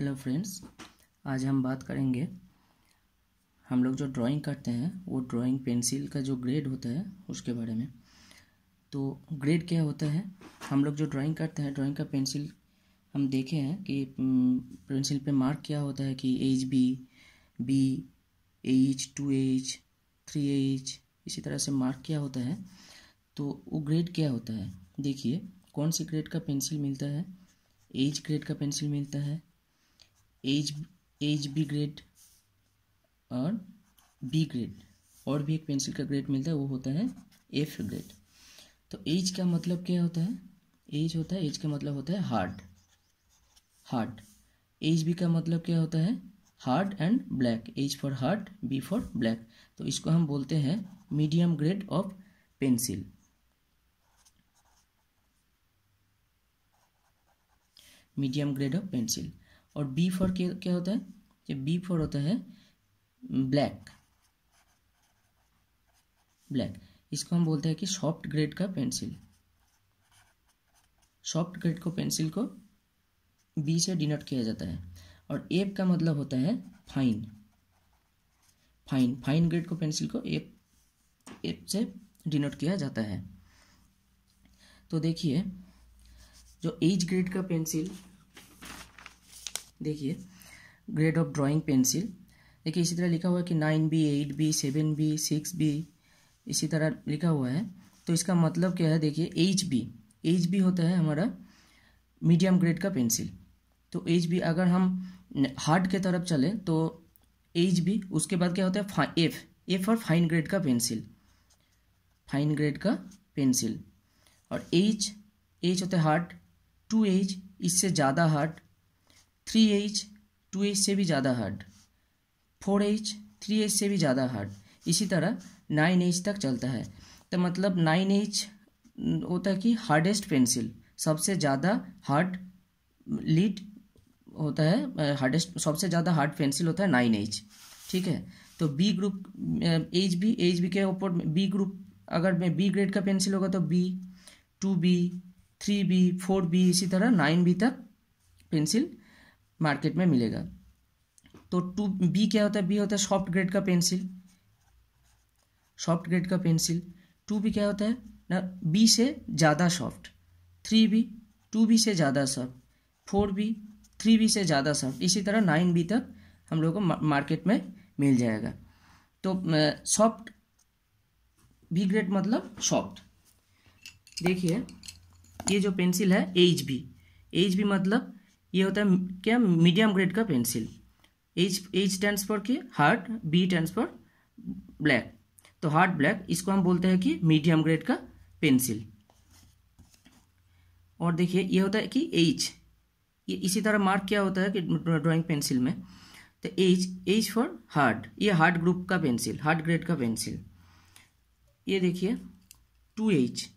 Hello friends आज हम बात करेंगे, हम लोग जो ड्राइंग करते हैं, वो ड्राइंग पेंसिल का जो ग्रेड होता है, उसके बारे में। तो ग्रेड क्या होता है? हम लोग जो ड्राइंग करते हैं ड्राइंग का पेंसिल हम देखे हैं कि पेंसिल पे मार्क क्या होता है कि H B B H two H three H इसी तरह से मार्क क्या होता है। तो वो ग्रेड क्या होता है? देखिए, कौन सी ग्रेड का पेंसिल मिलता है? एज ग्रेड का पेंसिल मिलता है। एज एज बी ग्रेड और बी ग्रेड। और भी एक पेंसिल का ग्रेड मिलता है, वो होता है एफ़ ग्रेड। तो एज का मतलब क्या होता है? एज होता है, एज का मतलब होता है हार्ड। हार्ड। एज बी का मतलब क्या होता है? Hard and black. H for hard, B for black. तो इसको हम बोलते हैं medium grade of pencil. Medium grade of pencil. और बी फॉर क्या होता है? कि बी फॉर होता है ब्लैक ब्लैक इसको हम बोलते हैं कि सॉफ्ट ग्रेड का पेंसिल सॉफ्ट ग्रेड को पेंसिल को बी से डिनोट किया जाता है। और एफ़ का मतलब होता है फाइन फाइन फाइन ग्रेड को पेंसिल को एफ़ एफ़ से डिनोट किया जाता है। तो देखिए, जो एज ग्रेड का पेंसिल देखिए ग्रेड ऑफ़ ड्राइंग पेंसिल देखिए, इसी तरह लिखा हुआ है कि nine B eight B seven B six B इसी तरह लिखा हुआ है। तो इसका मतलब क्या है? देखिए एच बी एच बी होता है हमारा मीडियम ग्रेड का पेंसिल तो एच बी अगर हम हार्ड के तरफ़ चले तो एच बी उसके बाद क्या होता है? एफ़ एफ़ और फाइन ग्रेड का पेंसिल फाइन ग्रेड का पेंसिल और एच एच होता है हार्ड टू एच इससे ज़्यादा hard three H two H से भी ज़्यादा hard. Four H three H से भी ज़्यादा हार्ड। इसी तरह नाइन एच तक चलता है। तो मतलब नाइन एच होता है कि हार्डेस्ट पेंसिल सबसे ज़्यादा हार्ड लीड होता है हार्डेस्ट सबसे ज़्यादा हार्ड पेंसिल होता है नाइन एच ठीक है? तो B group H B H B के ऊपर बी ग्रुप अगर मैं बी ग्रेड का पेंसिल होगा तो B two B three B four B इसी तरह नाइन बी तक पेंसिल मार्केट में मिलेगा। तो टू बी क्या होता है? बी होता है सॉफ्ट ग्रेड का पेंसिल सॉफ्ट ग्रेड का पेंसिल टू बी क्या होता है? ना बी से ज़्यादा soft three B two B से ज़्यादा soft four B three B से ज़्यादा सॉफ्ट इसी तरह नाइन बी तक हम लोग को मार्केट में मिल जाएगा। तो सॉफ्ट बी ग्रेड मतलब सॉफ्ट देखिए, ये जो पेंसिल है एच बी एच बी मतलब ये होता है क्या? मीडियम ग्रेड का पेंसिल। एच एच टेंस पर की हार्ड बी टेंस पर ब्लैक। तो हार्ड ब्लैक, इसको हम बोलते हैं कि मीडियम ग्रेड का पेंसिल। और देखिए, ये होता है कि एच ये इसी तरह मार्क क्या होता है कि ड्राइंग पेंसिल में। तो एच एच फॉर हार्ड ये हार्ड ग्रुप का पेंसिल हार्ड ग्रेड का पेंसिल ये देखिए टू एच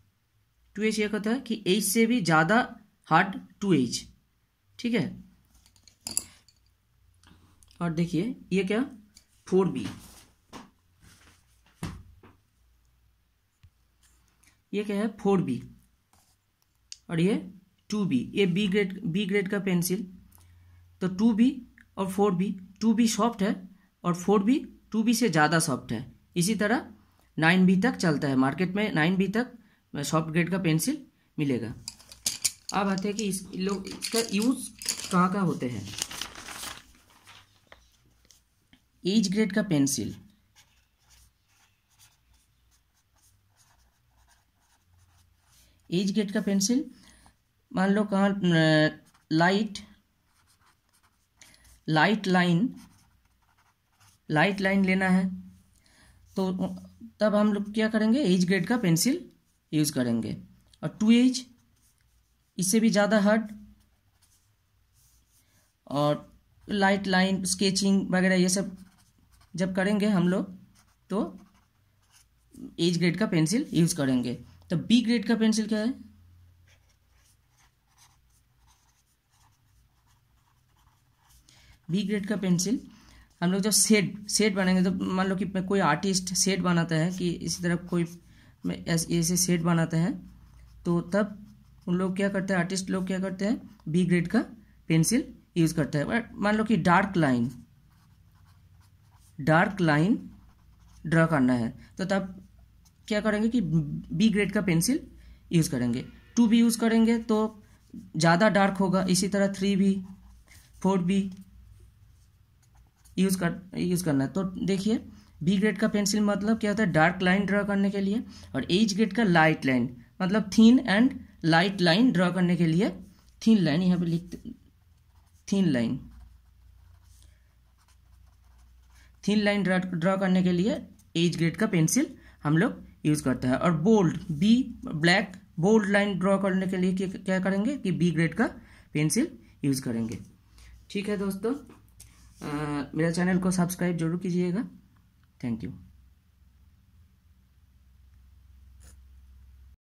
टू एच ये कहता है कि एच से भी ज़्यादा हार्ड टू एच ठीक है? और देखिए, ये क्या? Four B. ये क्या है? Four B. और ये टू बी। ये बी ग्रेड बी ग्रेड का पेंसिल। तो टू बी और four B. Two B soft है और फोर बी, टू बी से ज़्यादा सॉफ्ट है। इसी तरह नाइन बी तक चलता है। मार्केट में नाइन बी तक सॉफ्ट ग्रेड का पेंसिल मिलेगा। अब आते हैं कि इस लोग इसका यूज़ कहाँ कहाँ होते हैं? एज ग्रेड का पेंसिल एज ग्रेड का पेंसिल मान लो कहाँ light light line light line लेना है। तो तब हम लोग क्या करेंगे? एज ग्रेड का पेंसिल यूज़ करेंगे। और टू एज इससे भी ज़्यादा हार्ड और लाइट लाइन स्केचिंग वगैरह ये सब जब करेंगे हम लोग तो एज ग्रेड का पेंसिल यूज़ करेंगे। तो बी ग्रेड का पेंसिल क्या है? बी ग्रेड का पेंसिल हम लोग जब सेट सेट बनाएँगे तो मान लो कि कोई आर्टिस्ट सेट बनाता है कि इसी तरह कोई ऐसे सेट बनाता है तो तब उन लोग क्या करते हैं आर्टिस्ट लोग क्या करते हैं बी ग्रेड का पेंसिल यूज़ करते हैं। बट मान लो कि dark line dark line draw करना है तो तब क्या करेंगे कि बी ग्रेड का पेंसिल यूज़ करेंगे। टू बी यूज़ करेंगे तो ज़्यादा डार्क होगा, इसी तरह three B four B use कर यूज़ करना है। तो देखिए बी ग्रेड का पेंसिल मतलब क्या होता है डार्क लाइन ड्रा करने के लिए, और एच ग्रेड का लाइट लाइन मतलब thin and light line draw करने के लिए थीन लाइन यहाँ पे लिखते thin line thin line draw करने के लिए एज ग्रेड का पेंसिल हम लोग यूज़ करते हैं। और bold B black bold line draw करने के लिए क्या करेंगे कि बी ग्रेड का पेंसिल यूज़ करेंगे। ठीक है दोस्तों आ, मेरा चैनल को सब्सक्राइब ज़रूर कीजिएगा। Thank you